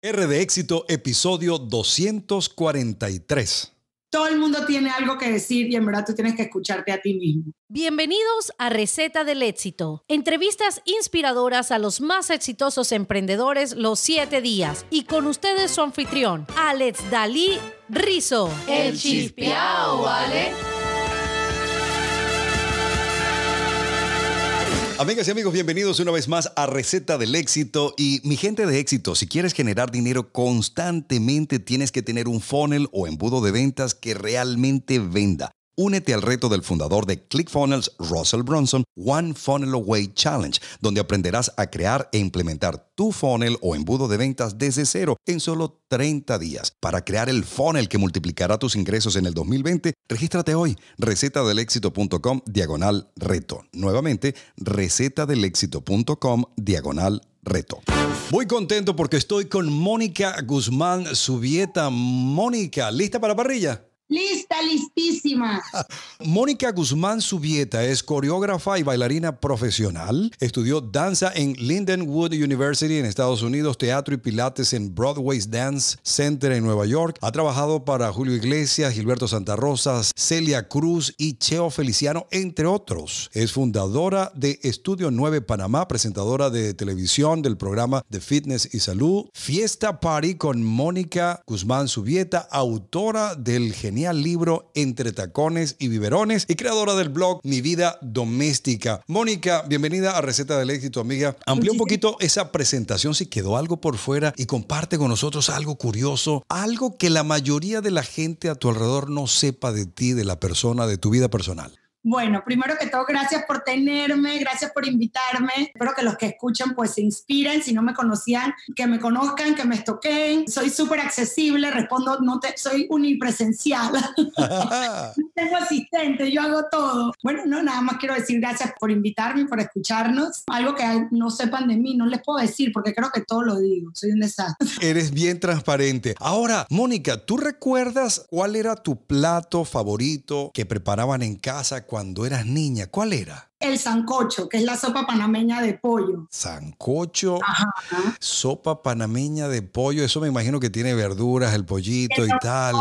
R de éxito, episodio 243. Todo el mundo tiene algo que decir y en verdad tú tienes que escucharte a ti mismo. Bienvenidos a Receta del Éxito. Entrevistas inspiradoras a los más exitosos emprendedores los siete días. Y con ustedes su anfitrión, Alex Dalí Rizo. El chispeao, ¿vale? Amigas y amigos, bienvenidos una vez más a Receta del Éxito. Y mi gente de éxito, si quieres generar dinero constantemente, tienes que tener un funnel o embudo de ventas que realmente venda. Únete al reto del fundador de ClickFunnels, Russell Brunson, One Funnel Away Challenge, donde aprenderás a crear e implementar tu funnel o embudo de ventas desde cero en solo 30 días. Para crear el funnel que multiplicará tus ingresos en el 2020, regístrate hoy, recetadelexito.com diagonal reto. Nuevamente, recetadelexito.com diagonal reto. Muy contento porque estoy con Mónica Guzmán Subieta. Mónica, ¿lista para parrilla? Lista, listísima. Mónica Guzmán Subieta es coreógrafa y bailarina profesional. Estudió danza en Lindenwood University en Estados Unidos, teatro y pilates en Broadway's Dance Center en Nueva York. Ha trabajado para Julio Iglesias, Gilberto Santa Rosa, Celia Cruz y Cheo Feliciano, entre otros. Es fundadora de Estudio 9 Panamá, presentadora de televisión del programa de Fitness y Salud. Fiesta Party con Mónica Guzmán Subieta, autora del libro Entre Tacones y Biberones y creadora del blog Mi Vida Doméstica. Mónica, bienvenida a Receta del Éxito, amiga. Amplía un poquito esa presentación si quedó algo por fuera y comparte con nosotros algo curioso, algo que la mayoría de la gente a tu alrededor no sepa de ti, de la persona, de tu vida personal. Bueno, primero que todo, gracias por tenerme, gracias por invitarme. Espero que los que escuchan pues se inspiren, si no me conocían, que me conozcan, que me estoqueen. Soy súper accesible, respondo, no te, soy unipresencial. no tengo asistente, yo hago todo. Bueno, no, nada más quiero decir gracias por invitarme, por escucharnos. Algo que no sepan de mí, no les puedo decir porque creo que todo lo digo. Soy un desastre. Eres bien transparente. Ahora, Mónica, ¿tú recuerdas cuál era tu plato favorito que preparaban en casa cuando eras niña, ¿cuál era? El sancocho, que es la sopa panameña de pollo. Sancocho, sopa panameña de pollo, eso me imagino que tiene verduras, el pollito y tal.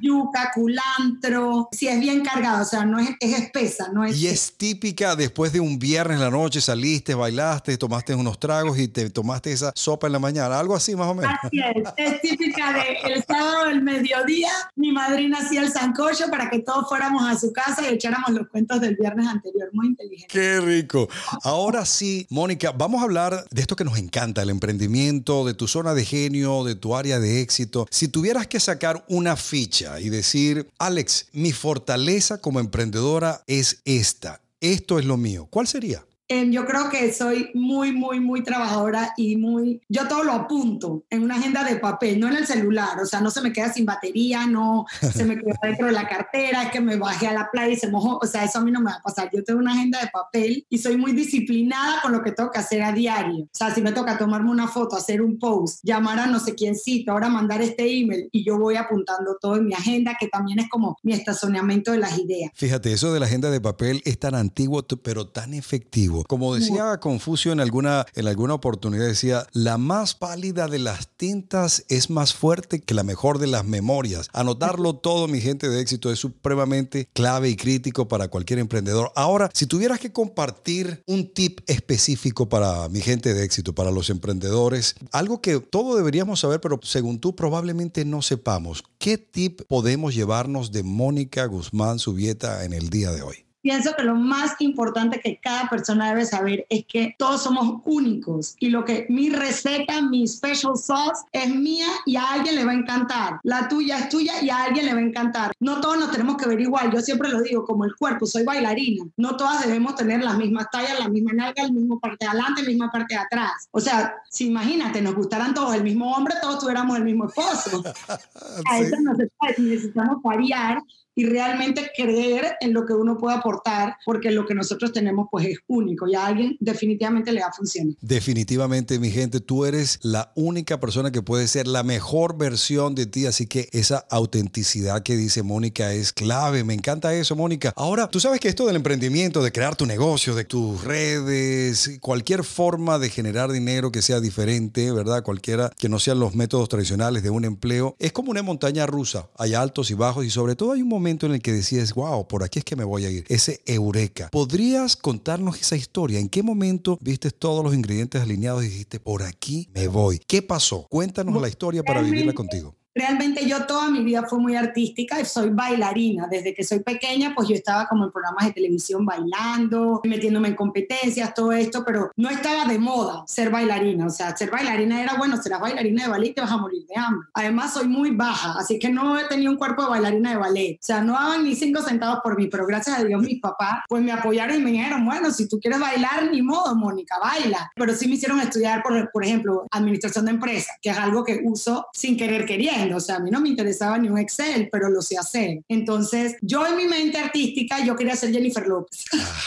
Yuca, culantro, sí es bien cargado, o sea, no es, espesa, no es... Y es típica después de un viernes en la noche, saliste, bailaste, tomaste unos tragos y te tomaste esa sopa en la mañana, algo así más o menos. Así es, es típica del sábado del mediodía, mi madrina hacía el sancocho para que todos fuéramos a su casa y echáramos los cuentos del viernes anterior, muy inteligente. Qué rico. Ahora sí, Mónica, vamos a hablar de esto que nos encanta, el emprendimiento, de tu zona de genio, de tu área de éxito. Si tuvieras que sacar una ficha y decir, Alex, mi fortaleza como emprendedora es esta, esto es lo mío, ¿cuál sería? Em, yo creo que soy muy, muy, muy trabajadora y muy, yo todo lo apunto en una agenda de papel, no en el celular, o sea, no se me queda sin batería, no se me queda dentro de la cartera, es que me bajé a la playa y se mojó, o sea, eso a mí no me va a pasar. Yo tengo una agenda de papel y soy muy disciplinada con lo que tengo que hacer a diario. O sea, si me toca tomarme una foto, hacer un post, llamar a no sé quiéncito, ahora mandar este email y yo voy apuntando todo en mi agenda, que también es como mi estacionamiento de las ideas. Fíjate, eso de la agenda de papel es tan antiguo, pero tan efectivo como decía Confucio en alguna, en alguna oportunidad, decía, la más pálida de las tintas es más fuerte que la mejor de las memorias. Anotarlo todo, mi gente de éxito, es supremamente clave y crítico para cualquier emprendedor. Ahora, si tuvieras que compartir un tip específico para mi gente de éxito, para los emprendedores, algo que todos deberíamos saber, pero según tú probablemente no sepamos, ¿qué tip podemos llevarnos de Mónica Guzmán Subieta en el día de hoy? Pienso que lo más importante que cada persona debe saber es que todos somos únicos y lo que mi receta, mi special sauce es mía y a alguien le va a encantar. La tuya es tuya y a alguien le va a encantar. No todos nos tenemos que ver igual. Yo siempre lo digo, como el cuerpo, soy bailarina. No todas debemos tener las mismas tallas, la misma nalga, el mismo parte de adelante, la misma parte de atrás. O sea, si imagínate, nos gustaran todos el mismo hombre, todos tuviéramos el mismo esposo. A eso no se puede. Necesitamos variar y realmente creer en lo que uno puede aportar, porque lo que nosotros tenemos pues es único y a alguien definitivamente le va a funcionar. Definitivamente, mi gente, tú eres la única persona que puede ser la mejor versión de ti, así que esa autenticidad que dice Mónica es clave. Me encanta eso, Mónica. Ahora, tú sabes que esto del emprendimiento, de crear tu negocio, de tus redes, cualquier forma de generar dinero que sea diferente, ¿verdad? Cualquiera que no sean los métodos tradicionales de un empleo, es como una montaña rusa. Hay altos y bajos y sobre todo hay un momento en el que decides, wow, por aquí es que me voy a ir. Ese eureka. ¿Podrías contarnos esa historia? ¿En qué momento viste todos los ingredientes alineados y dijiste, por aquí me voy? ¿Qué pasó? Cuéntanos la historia para vivirla contigo. Realmente yo toda mi vida fue muy artística soy bailarina. Desde que soy pequeña, pues yo estaba como en programas de televisión bailando, metiéndome en competencias, todo esto, pero no estaba de moda ser bailarina. O sea, ser bailarina era, bueno, serás bailarina de ballet y te vas a morir de hambre. Además, soy muy baja, así que no he tenido un cuerpo de bailarina de ballet. O sea, no daban ni cinco centavos por mí, pero gracias a Dios mis papás, pues me apoyaron y me dijeron, bueno, si tú quieres bailar, ni modo, Mónica, baila. Pero sí me hicieron estudiar, por, por ejemplo, administración de empresas, que es algo que uso sin querer queriendo o sea, a mí no me interesaba ni un Excel, pero lo sé hacer. Entonces, yo en mi mente artística, yo quería ser Jennifer López.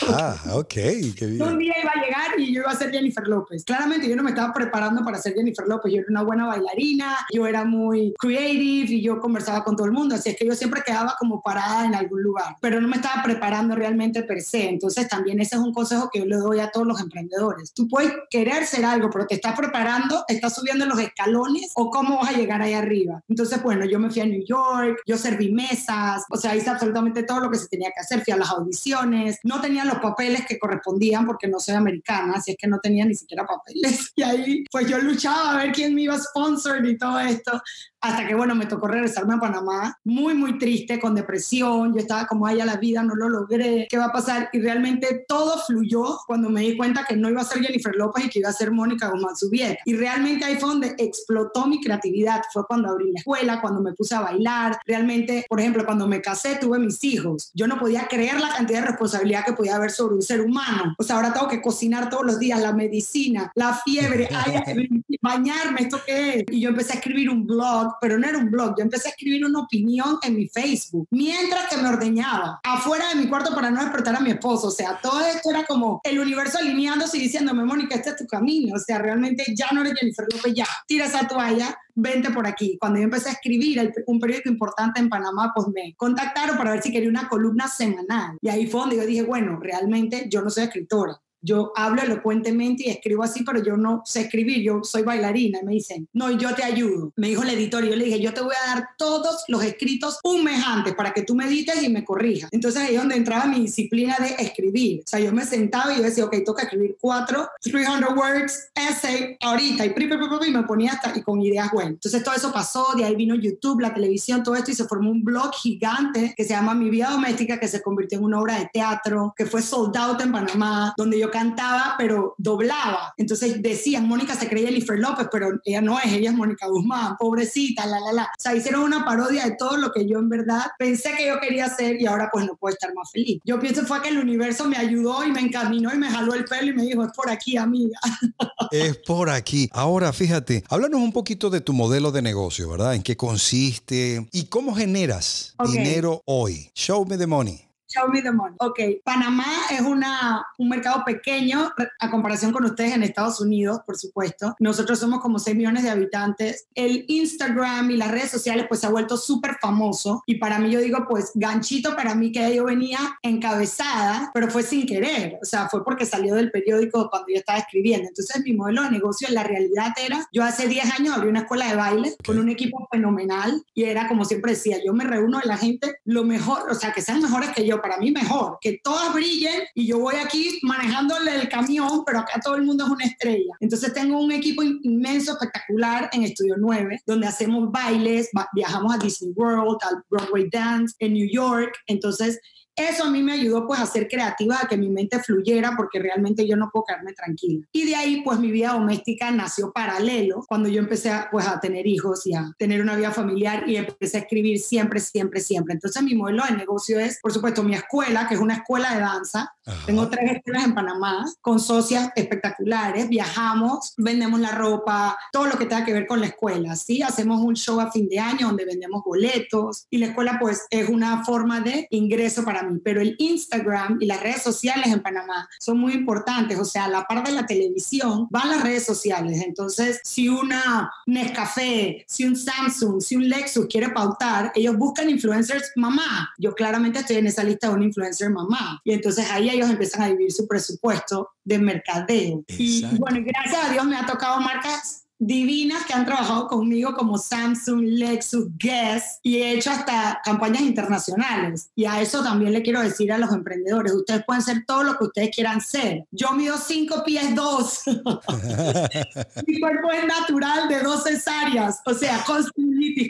Ah, ok, qué bien. Un día iba a llegar y yo iba a ser Jennifer López. Claramente yo no me estaba preparando para ser Jennifer López, yo era una buena bailarina, yo era muy creative y yo conversaba con todo el mundo, así es que yo siempre quedaba como parada en algún lugar, pero no me estaba preparando realmente per se. Entonces, también ese es un consejo que yo le doy a todos los emprendedores. Tú puedes querer ser algo, pero te estás preparando, estás subiendo los escalones o cómo vas a llegar ahí arriba. Entonces, bueno, yo me fui a New York, yo serví mesas, o sea, hice absolutamente todo lo que se tenía que hacer, fui a las audiciones, no tenía los papeles que correspondían porque no soy americana, así es que no tenía ni siquiera papeles. Y ahí, pues yo luchaba a ver quién me iba a sponsor y todo esto hasta que bueno, me tocó regresarme a Panamá, muy, muy triste, con depresión, yo estaba como, ay, a la vida, no lo logré, ¿qué va a pasar? Y realmente todo fluyó cuando me di cuenta que no iba a ser Jennifer López y que iba a ser Mónica Guzmán Subiera. Y realmente ahí fue donde explotó mi creatividad, fue cuando abrí la escuela, cuando me puse a bailar, realmente, por ejemplo, cuando me casé, tuve mis hijos, yo no podía creer la cantidad de responsabilidad que podía haber sobre un ser humano, o sea, ahora tengo que cocinar todos los días, la medicina, la fiebre, ay, bañarme, ¿esto qué es? Y yo empecé a escribir un blog pero no era un blog. Yo empecé a escribir una opinión en mi Facebook mientras que me ordeñaba afuera de mi cuarto para no despertar a mi esposo. O sea, todo esto era como el universo alineándose y diciéndome, Mónica, este es tu camino. O sea, realmente ya no eres Jennifer López, ya, tira esa toalla, vente por aquí. Cuando yo empecé a escribir un periódico importante en Panamá, pues me contactaron para ver si quería una columna semanal. Y ahí fue donde yo dije, bueno, realmente yo no soy escritora yo hablo elocuentemente y escribo así, pero yo no sé escribir, yo soy bailarina. Y me dicen, no, yo te ayudo. Me dijo el editor y yo le dije, yo te voy a dar todos los escritos un mes antes para que tú me edites y me corrijas. Entonces ahí es donde entraba mi disciplina de escribir. O sea, yo me sentaba y yo decía, ok, toca escribir cuatro, 300 words, essay, ahorita, y, y me ponía hasta y con ideas buenas. Entonces todo eso pasó, de ahí vino YouTube, la televisión, todo esto, y se formó un blog gigante que se llama Mi Vida Doméstica, que se convirtió en una obra de teatro, que fue sold out en Panamá, donde yo cantaba, pero doblaba. Entonces decían, Mónica se creía Jennifer López, pero ella no es, ella es Mónica Guzmán, pobrecita, la, la, la. O sea, hicieron una parodia de todo lo que yo en verdad pensé que yo quería hacer y ahora pues no puedo estar más feliz. Yo pienso fue que el universo me ayudó y me encaminó y me jaló el pelo y me dijo, es por aquí, amiga. Es por aquí. Ahora, fíjate, háblanos un poquito de tu modelo de negocio, ¿verdad? ¿En qué consiste y cómo generas dinero hoy? Show me the money. Show me the money. Ok, Panamá es una, un mercado pequeño a comparación con ustedes en Estados Unidos, por supuesto. Nosotros somos como 6 millones de habitantes. El Instagram y las redes sociales pues se ha vuelto súper famoso y para mí yo digo pues ganchito para mí que yo venía encabezada, pero fue sin querer, o sea, fue porque salió del periódico cuando yo estaba escribiendo. Entonces mi modelo de negocio en la realidad era, yo hace 10 años abrí una escuela de baile con un equipo fenomenal y era como siempre decía, yo me reúno de la gente lo mejor, o sea, que sean mejores que yo para mí mejor, que todas brillen y yo voy aquí manejándole el camión, pero acá todo el mundo es una estrella. Entonces tengo un equipo inmenso, espectacular en Estudio 9, donde hacemos bailes, viajamos a Disney World, al Broadway Dance en New York. Entonces eso a mí me ayudó pues a ser creativa, a que mi mente fluyera, porque realmente yo no puedo quedarme tranquila. Y de ahí pues mi vida doméstica nació paralelo cuando yo empecé a, pues a tener hijos y a tener una vida familiar y empecé a escribir siempre, siempre, siempre. Entonces mi modelo de negocio es, por supuesto, mi escuela, que es una escuela de danza. Tengo tres escuelas en Panamá con socias espectaculares. Viajamos, vendemos la ropa, todo lo que tenga que ver con la escuela. ¿sí? Hacemos un show a fin de año donde vendemos boletos y la escuela pues es una forma de ingreso para mí. Pero el Instagram y las redes sociales en Panamá son muy importantes. O sea, a la par de la televisión van las redes sociales. Entonces, si una Nescafé, si un Samsung, si un Lexus quiere pautar, ellos buscan influencers mamá. Yo claramente estoy en esa lista de un influencer mamá. Y entonces ahí ellos empiezan a vivir su presupuesto de mercadeo. Y bueno, gracias a Dios me ha tocado marcas divinas que han trabajado conmigo como Samsung, Lexus, Guess y he hecho hasta campañas internacionales. Y a eso también le quiero decir a los emprendedores, ustedes pueden ser todo lo que ustedes quieran ser. Yo mido 5 pies 2. Mi cuerpo es natural de dos cesáreas, o sea, con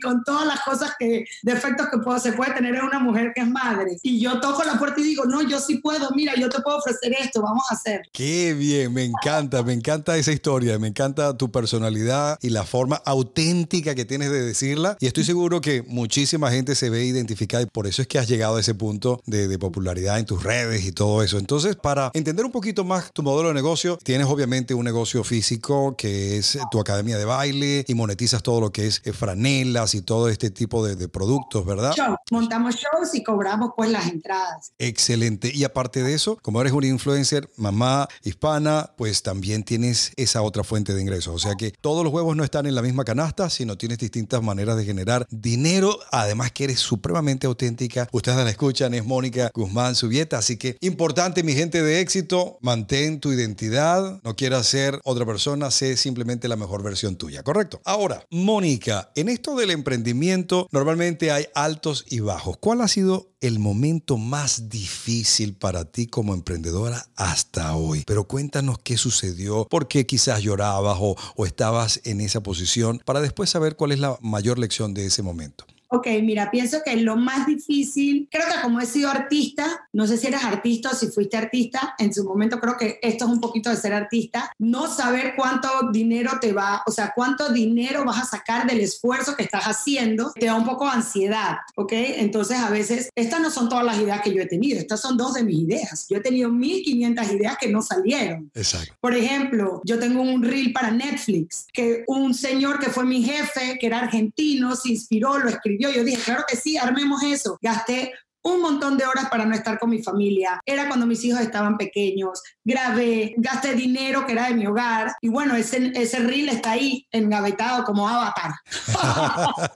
con todas las cosas que, defectos que puedo, se puede tener en una mujer que es madre. Y yo toco la puerta y digo, no, yo sí puedo, mira, yo te puedo ofrecer esto, vamos a hacer. Qué bien, me encanta, me encanta esa historia, me encanta tu personalidad y la forma auténtica que tienes de decirla. Y estoy seguro que muchísima gente se ve identificada y por eso es que has llegado a ese punto de, de popularidad en tus redes y todo eso. Entonces, para entender un poquito más tu modelo de negocio, tienes obviamente un negocio físico que es tu academia de baile y monetizas todo lo que es eh, franelas y todo este tipo de, de productos, ¿verdad? Montamos shows y cobramos pues las entradas. Excelente. Y aparte de eso, como eres un influencer, mamá hispana, pues también tienes esa otra fuente de ingresos. O sea que todos los huevos no están en la misma canasta, sino tienes distintas maneras de generar dinero. Además que eres supremamente auténtica. Ustedes la escuchan, es Mónica Guzmán Subieta. Así que importante, mi gente de éxito, mantén tu identidad. No quieras ser otra persona, sé simplemente la mejor versión tuya, ¿correcto? Ahora, Mónica, en esto del emprendimiento normalmente hay altos y bajos. ¿Cuál ha sido el momento más difícil para ti como emprendedora hasta hoy. Pero cuéntanos qué sucedió, por qué quizás llorabas o, o estabas en esa posición, para después saber cuál es la mayor lección de ese momento. Ok, mira, pienso que lo más difícil, creo que como he sido artista, no sé si eres artista o si fuiste artista, en su momento creo que esto es un poquito de ser artista, no saber cuánto dinero te va, o sea, cuánto dinero vas a sacar del esfuerzo que estás haciendo, te da un poco de ansiedad, ¿ok? Entonces a veces, estas no son todas las ideas que yo he tenido, estas son dos de mis ideas. Yo he tenido 1500 ideas que no salieron. Exacto. Por ejemplo, yo tengo un reel para Netflix, que un señor que fue mi jefe, que era argentino, se inspiró, lo yo dije, claro que sí, armemos eso. Gasté un montón de horas para no estar con mi familia. Era cuando mis hijos estaban pequeños. Grabé, gasté dinero que era de mi hogar. Y bueno, ese, ese reel está ahí engavetado como avatar. avatar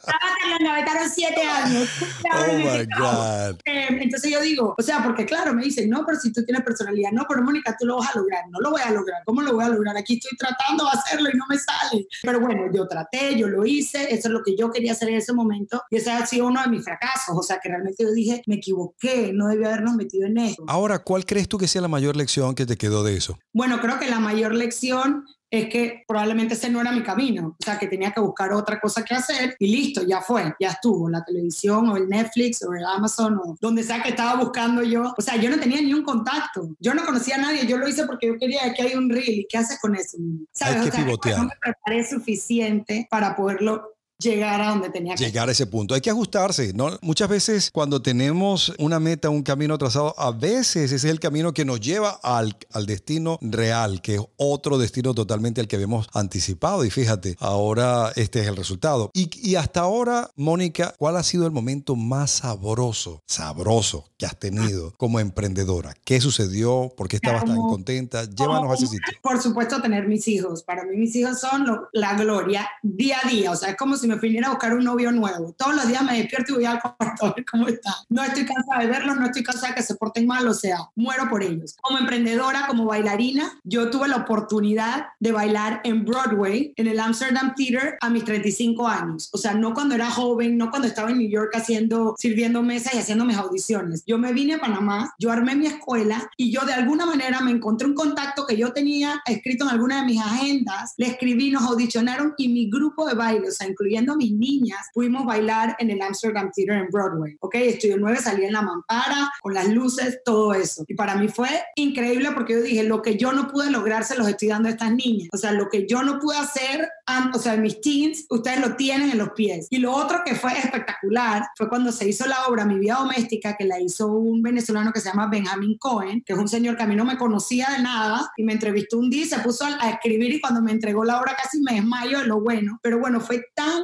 lo engavetaron siete años. Oh my God. Eh, entonces yo digo, o sea, porque claro, me dicen, no, pero si tú tienes personalidad, no, pero Mónica, tú lo vas a lograr. No lo voy a lograr. ¿Cómo lo voy a lograr? Aquí estoy tratando de hacerlo y no me sale. Pero bueno, yo traté, yo lo hice. Eso es lo que yo quería hacer en ese momento. Y ese ha sido uno de mis fracasos. O sea, que realmente yo dije, me equivoqué, no debí habernos metido en eso. Ahora, ¿cuál crees tú que sea la mayor lección que te quedó de eso? Bueno, creo que la mayor lección es que probablemente ese no era mi camino, o sea, que tenía que buscar otra cosa que hacer y listo, ya fue, ya estuvo, la televisión o el Netflix o el Amazon o donde sea que estaba buscando yo, o sea, yo no tenía ni un contacto, yo no conocía a nadie, yo lo hice porque yo quería que hay un reel y qué haces con eso, ¿sabes? Hay que o sea, pivotear. no me preparé suficiente para poderlo llegar a donde tenía que llegar a ese punto. Hay que ajustarse, ¿no? Muchas veces cuando tenemos una meta, un camino trazado, a veces ese es el camino que nos lleva al, al destino real, que es otro destino totalmente al que habíamos anticipado. Y fíjate, ahora este es el resultado. Y, y hasta ahora, Mónica, ¿cuál ha sido el momento más sabroso, sabroso que has tenido como emprendedora? ¿Qué sucedió? ¿Por qué estabas tan contenta? Llévanos a ese sitio. Por supuesto, tener mis hijos. Para mí mis hijos son lo- la gloria día a día. O sea, es como si me viniera a buscar un novio nuevo. Todos los días me despierto y voy al cuarto a ver cómo está. No estoy cansada de verlos, no estoy cansada de que se porten mal, o sea, muero por ellos. Como emprendedora, como bailarina, yo tuve la oportunidad de bailar en Broadway, en el Amsterdam Theater, a mis 35 años. O sea, no cuando era joven, no cuando estaba en New York haciendo, sirviendo mesas y haciendo mis audiciones. Yo me vine a Panamá, yo armé mi escuela y yo de alguna manera me encontré un contacto que yo tenía escrito en alguna de mis agendas, le escribí, nos audicionaron y mi grupo de baile, o sea, incluyendo teniendo a mis niñas, pudimos bailar en el Amsterdam Theater en Broadway, ¿ok? Estudio 9, salí en la mampara, con las luces, todo eso. Y para mí fue increíble porque yo dije, lo que yo no pude lograr se los estoy dando a estas niñas. O sea, lo que yo no pude hacer, o sea, mis teens, ustedes lo tienen en los pies. Y lo otro que fue espectacular fue cuando se hizo la obra Mi Vida Doméstica, que la hizo un venezolano que se llama Benjamin Cohen, que es un señor que a mí no me conocía de nada y me entrevistó un día y se puso a, escribir y cuando me entregó la obra casi me desmayo de lo bueno. Pero bueno, fue tan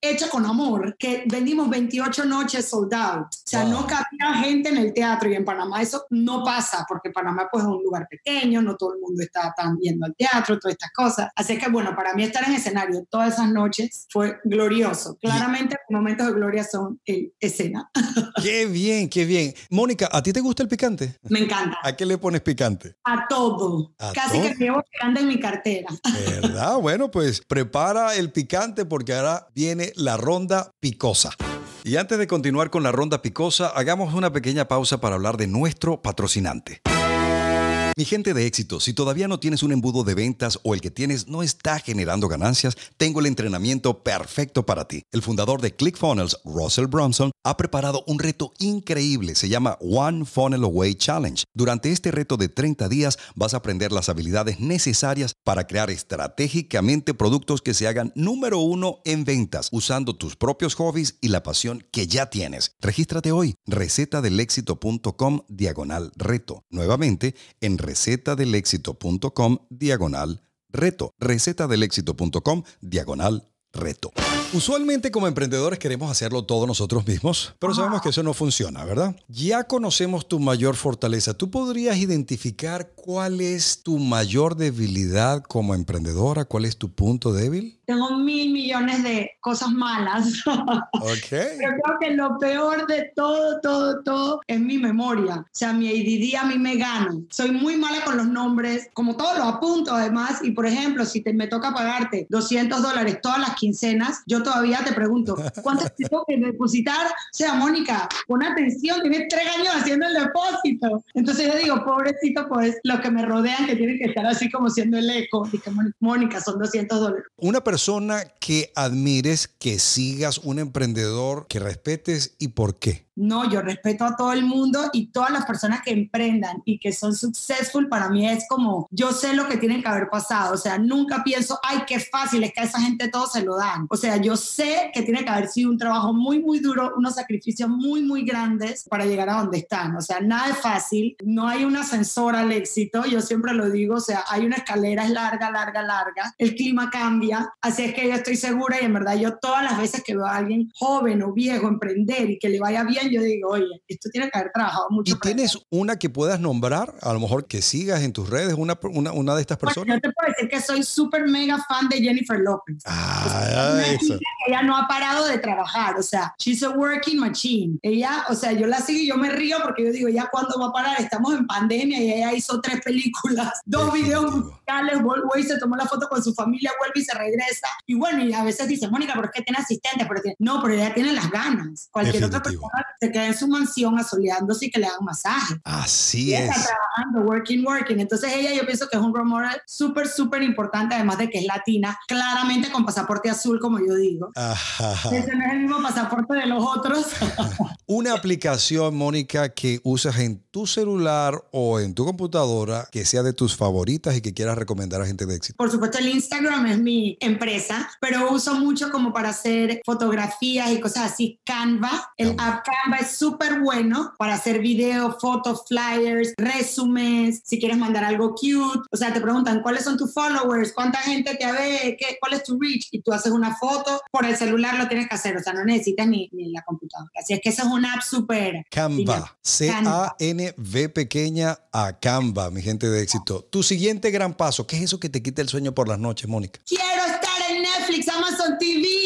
hecha con amor que vendimos 28 noches sold out. O sea, no cabía gente en el teatro y en Panamá eso no pasa porque Panamá pues es un lugar pequeño, no todo el mundo está tan viendo al teatro, todas estas cosas. Así que bueno, para mí estar en escenario todas esas noches fue glorioso. Claramente los momentos de gloria son en escena. Qué bien, qué bien. Mónica, ¿a ti te gusta el picante? Me encanta. ¿A qué le pones picante? A todo. Casi que llevo picante en mi cartera. ¿Verdad? Bueno, pues prepara el picante porque ahora viene la ronda picosa. Y antes de continuar con la ronda picosa, hagamos una pequeña pausa para hablar de nuestro patrocinante. Mi gente de éxito, si todavía no tienes un embudo de ventas o el que tienes no está generando ganancias, tengo el entrenamiento perfecto para ti. El fundador de ClickFunnels, Russell Brunson, ha preparado un reto increíble. Se llama One Funnel Away Challenge. Durante este reto de 30 días vas a aprender las habilidades necesarias para crear estratégicamente productos que se hagan número uno en ventas, usando tus propios hobbies y la pasión que ya tienes. Regístrate hoy, recetadelexito.com diagonal reto. Nuevamente, en recetadelexito.com diagonal reto. recetadelexito.com diagonal reto. Usualmente como emprendedores queremos hacerlo todos nosotros mismos, pero sabemos que eso no funciona, ¿verdad? Ya conocemos tu mayor fortaleza. ¿Tú podrías identificar cuál es tu mayor debilidad como emprendedora? ¿Cuál es tu punto débil? Tengo mil millones de cosas malas. Ok. Pero creo que lo peor de todo, todo, todo es mi memoria. O sea, mi ADD a mí me gana. Soy muy mala con los nombres, como todo lo apunto además. Y por ejemplo, si te, me toca pagarte 200 dólares todas las quincenas, yo todavía te pregunto, ¿cuánto tengo que depositar? O sea, Mónica, pon atención, tienes tres años haciendo el depósito. Entonces yo digo, pobrecito, pues los que me rodean que tienen que estar así como siendo el eco. Y que, Mónica, son 200 dólares. Una persona que admires, que sigas, un emprendedor que respetes y por qué. No, yo respeto a todo el mundo y todas las personas que emprendan y que son successful, para mí es como, yo sé lo que tiene que haber pasado. O sea, nunca pienso, ay, qué fácil, es que a esa gente todo se lo dan. O sea, yo sé que tiene que haber sido un trabajo muy, muy duro, unos sacrificios muy, muy grandes para llegar a donde están. O sea, nada es fácil, no hay un ascensor al éxito, yo siempre lo digo, o sea, hay una escalera, es larga, larga, larga, el clima cambia, así es que yo estoy segura y en verdad yo todas las veces que veo a alguien joven o viejo emprender y que le vaya bien, yo digo, oye, esto tiene que haber trabajado mucho. ¿Y tienes una que puedas nombrar? A lo mejor que sigas en tus redes una, una, una de estas personas. yo te puedo decir que soy súper mega fan de Jennifer Lopez. Ah, eso. Ella no ha parado de trabajar, o sea, she's a working machine. Ella, o sea, yo la sigo y yo me río porque yo digo, ¿ya cuándo va a parar? Estamos en pandemia y ella hizo tres películas, dos videos musicales, vuelve y se tomó la foto con su familia, vuelve y se regresa. Y bueno, y a veces dice, Mónica, es que tiene asistentes, pero no, pero ella tiene las ganas. Cualquier otra persona se queda en su mansión asoleándose y que le hagan masaje. Así es. Está trabajando, working, working. Entonces ella yo pienso que es un model súper, súper importante, además de que es latina, claramente con pasaporte azul, como yo digo. Ese no es el mismo pasaporte de los otros. Una aplicación, Mónica, que usas en tu celular o en tu computadora, que sea de tus favoritas y que quieras recomendar a gente de éxito. Por supuesto, el Instagram es mi empresa, pero uso mucho como para hacer fotografías y cosas así. Canva, el app Canva es súper bueno para hacer videos, fotos, flyers, resúmenes, si quieres mandar algo cute. O sea, te preguntan cuáles son tus followers, cuánta gente te ve, ¿Qué, cuál es tu reach, y tú haces una foto. Por el celular lo tienes que hacer, o sea, no necesitas ni, ni la computadora. Así es que esa es una app súper. Canva, C-A-N-V pequeña a Canva, mi gente de éxito. Tu siguiente gran paso, ¿qué es eso que te quita el sueño por las noches, Mónica? Quiero estar en Netflix, Amazon TV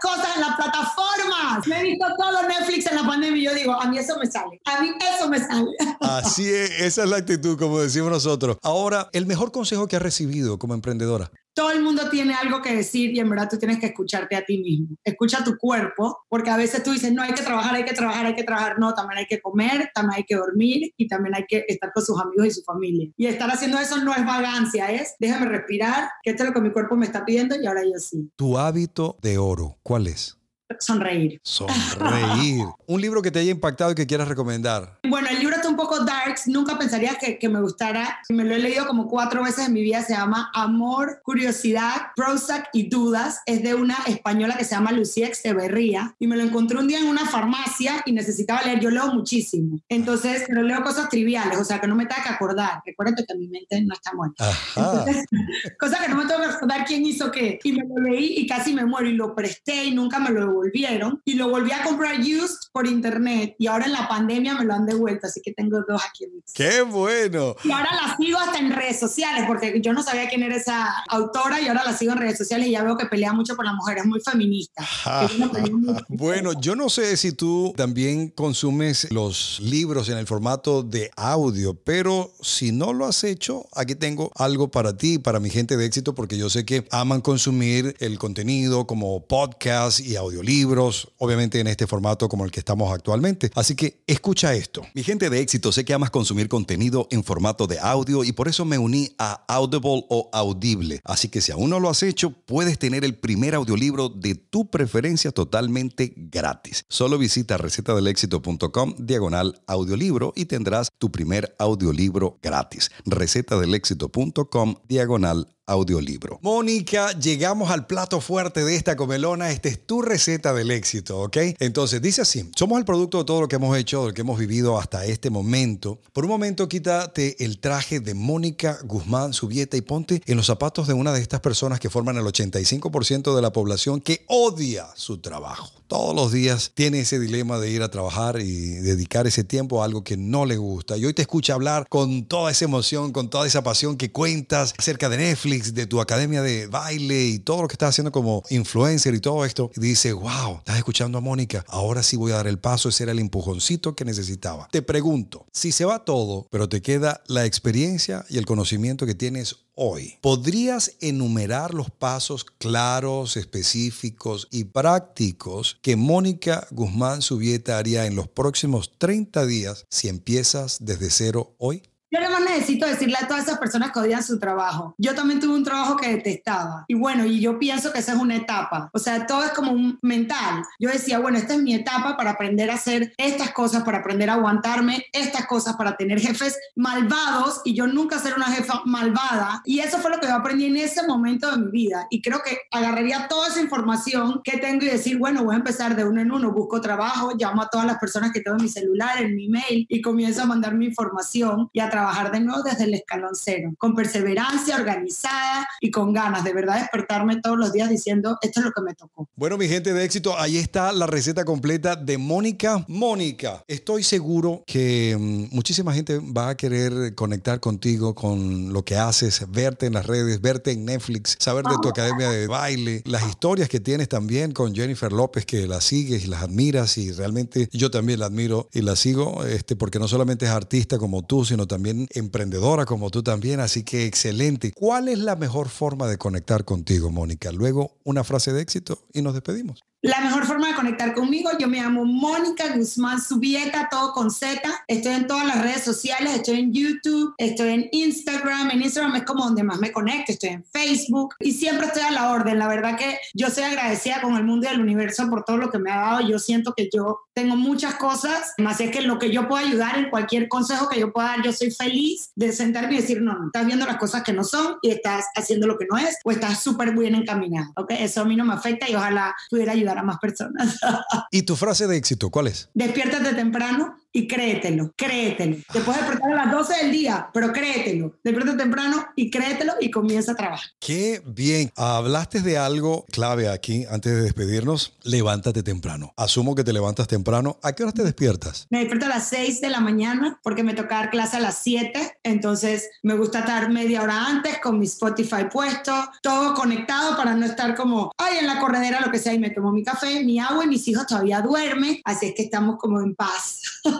cosas en la plataforma más. Me he visto todo Netflix en la pandemia y yo digo, a mí eso me sale. A mí eso me sale. Así es, esa es la actitud, como decimos nosotros. Ahora, el mejor consejo que has recibido como emprendedora todo el mundo tiene algo que decir y en verdad tú tienes que escucharte a ti mismo. Escucha tu cuerpo, porque a veces tú dices, no, hay que trabajar, hay que trabajar, hay que trabajar. No, también hay que comer, también hay que dormir y también hay que estar con sus amigos y su familia. Y estar haciendo eso no es vagancia, es déjame respirar, que esto es lo que mi cuerpo me está pidiendo y ahora yo sí. Tu hábito de oro, ¿cuál es? sonreír. Sonreír. un libro que te haya impactado y que quieras recomendar. Bueno, el libro un poco darks, nunca pensaría que, que, me gustara. Me lo he leído como cuatro veces en mi vida. Se llama Amor, Curiosidad, Prozac y Dudas. Es de una española que se llama Lucía Exteverría. Y me lo encontré un día en una farmacia y necesitaba leer. Yo leo muchísimo. Entonces, pero leo cosas triviales, o sea, que no me tenga que acordar. Recuerda que mi mente no está muerta. Entonces, cosas que no me tengo que acordar quién hizo qué. Y me lo leí y casi me muero. Y lo presté y nunca me lo devolvieron. Y lo volví a comprar used por internet. Y ahora en la pandemia me lo han devuelto. Así que tengo dos aquí ¡Qué bueno! Y ahora la sigo hasta en redes sociales, porque yo no sabía quién era esa autora y ahora la sigo en redes sociales y ya veo que pelea mucho por las mujeres, muy feminista. bueno, yo no sé si tú también consumes los libros en el formato de audio, pero si no lo has hecho, aquí tengo algo para ti, para mi gente de éxito, porque yo sé que aman consumir el contenido como podcast y audiolibros, obviamente en este formato como el que estamos actualmente. Así que escucha esto. Mi gente de éxito, sé que amas consumir contenido en formato de audio y por eso me uní a Audible o Audible. Así que si aún no lo has hecho, puedes tener el primer audiolibro de tu preferencia totalmente gratis. Solo visita recetadelexito.com diagonal audiolibro y tendrás tu primer audiolibro gratis. recetadelexito.com diagonal audiolibro. Mónica, llegamos al plato fuerte de esta comelona. Esta es tu receta del éxito, ¿ok? Entonces, dice así, somos el producto de todo lo que hemos hecho, de lo que hemos vivido hasta este momento. Por un momento, quítate el traje de Mónica Guzmán Subieta y ponte en los zapatos de una de estas personas que forman el 85% de la población que odia su trabajo. Todos los días tiene ese dilema de ir a trabajar y dedicar ese tiempo a algo que no le gusta. Y hoy te escucha hablar con toda esa emoción, con toda esa pasión que cuentas acerca de Netflix de tu academia de baile y todo lo que estás haciendo como influencer y todo esto, y dice, wow, estás escuchando a Mónica, ahora sí voy a dar el paso, ese era el empujoncito que necesitaba. Te pregunto, si se va todo, pero te queda la experiencia y el conocimiento que tienes hoy, ¿podrías enumerar los pasos claros, específicos y prácticos que Mónica Guzmán Subieta haría en los próximos 30 días si empiezas desde cero hoy? Yo nada más necesito decirle a todas esas personas que odian su trabajo. Yo también tuve un trabajo que detestaba. Y bueno, y yo pienso que esa es una etapa. O sea, todo es como un mental. Yo decía, bueno, esta es mi etapa para aprender a hacer estas cosas, para aprender a aguantarme estas cosas, para tener jefes malvados y yo nunca ser una jefa malvada. Y eso fue lo que yo aprendí en ese momento de mi vida. Y creo que agarraría toda esa información que tengo y decir, bueno, voy a empezar de uno en uno, busco trabajo, llamo a todas las personas que tengo en mi celular, en mi mail y comienzo a mandar mi información y a trabajar de nuevo desde el escalón cero, con perseverancia, organizada y con ganas de verdad despertarme todos los días diciendo, esto es lo que me tocó. Bueno, mi gente de éxito, ahí está la receta completa de Mónica. Mónica, estoy seguro que mm, muchísima gente va a querer conectar contigo con lo que haces, verte en las redes, verte en Netflix, saber de tu academia de baile, las historias que tienes también con Jennifer López, que la sigues y las admiras y realmente yo también la admiro y la sigo, este, porque no solamente es artista como tú, sino también emprendedora como tú también, así que excelente. ¿Cuál es la mejor forma de conectar contigo, Mónica? Luego una frase de éxito y nos despedimos. La mejor forma de conectar conmigo, yo me llamo Mónica Guzmán Subieta, todo con Z. Estoy en todas las redes sociales, estoy en YouTube, estoy en Instagram. En Instagram es como donde más me conecto, estoy en Facebook y siempre estoy a la orden. La verdad que yo soy agradecida con el mundo y el universo por todo lo que me ha dado. Yo siento que yo tengo muchas cosas, más es que lo que yo puedo ayudar en cualquier consejo que yo pueda dar, yo soy feliz de sentarme y decir, no, no, estás viendo las cosas que no son y estás haciendo lo que no es o estás súper bien encaminado. ¿ok? Eso a mí no me afecta y ojalá pudiera ayudar a más personas. ¿Y tu frase de éxito cuál es? Despiértate temprano y créetelo, créetelo. Te puedes despertar a las 12 del día, pero créetelo. Despierta temprano y créetelo y comienza a trabajar. Qué bien. Hablaste de algo clave aquí antes de despedirnos. Levántate temprano. Asumo que te levantas temprano. ¿A qué hora te despiertas? Me despierto a las 6 de la mañana porque me toca dar clase a las 7. Entonces me gusta estar media hora antes con mi Spotify puesto, todo conectado para no estar como, ay, en la corredera, lo que sea, y me tomo mi café, mi agua y mis hijos todavía duermen. Así es que estamos como en paz.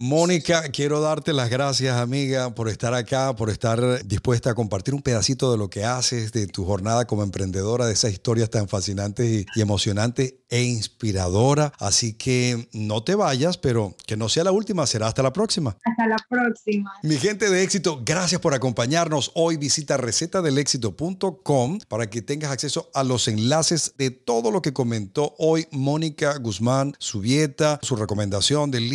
Mónica, quiero darte las gracias, amiga, por estar acá, por estar dispuesta a compartir un pedacito de lo que haces, de tu jornada como emprendedora, de esas historias tan fascinantes y, y emocionantes e inspiradora. Así que no te vayas, pero que no sea la última, será hasta la próxima. Hasta la próxima. Mi gente de éxito, gracias por acompañarnos. Hoy visita recetadelexito.com para que tengas acceso a los enlaces de todo lo que comentó hoy Mónica Guzmán, su dieta, su recomendación del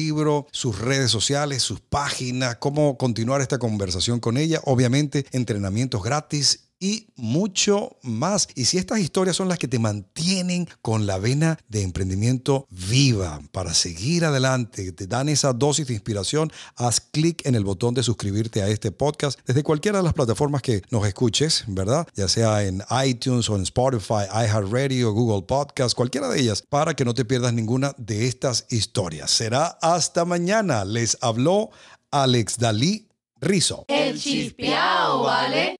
sus redes sociales, sus páginas, cómo continuar esta conversación con ella. Obviamente, entrenamientos gratis y mucho más. Y si estas historias son las que te mantienen con la vena de emprendimiento viva para seguir adelante, te dan esa dosis de inspiración, haz clic en el botón de suscribirte a este podcast desde cualquiera de las plataformas que nos escuches, ¿verdad? Ya sea en iTunes o en Spotify, iHeartRadio, Google Podcast, cualquiera de ellas, para que no te pierdas ninguna de estas historias. Será hasta mañana. Les habló Alex Dalí Rizo. El chispeao, ¿vale?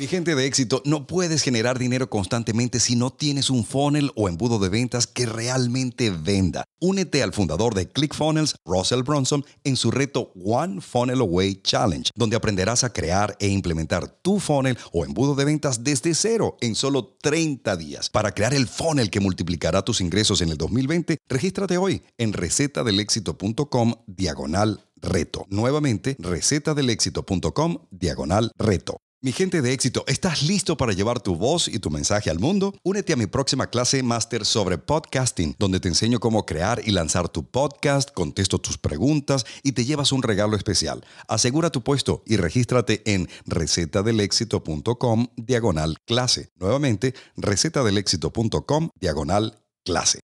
Mi gente de éxito, no puedes generar dinero constantemente si no tienes un funnel o embudo de ventas que realmente venda. Únete al fundador de ClickFunnels, Russell Bronson, en su reto One Funnel Away Challenge, donde aprenderás a crear e implementar tu funnel o embudo de ventas desde cero en solo 30 días. Para crear el funnel que multiplicará tus ingresos en el 2020, regístrate hoy en recetadelexito.com diagonal reto. Nuevamente, recetadelexito.com diagonal reto. Mi gente de éxito, ¿estás listo para llevar tu voz y tu mensaje al mundo? Únete a mi próxima clase máster sobre podcasting, donde te enseño cómo crear y lanzar tu podcast, contesto tus preguntas y te llevas un regalo especial. Asegura tu puesto y regístrate en recetadelexito.com diagonal clase. Nuevamente, recetadelexito.com diagonal clase.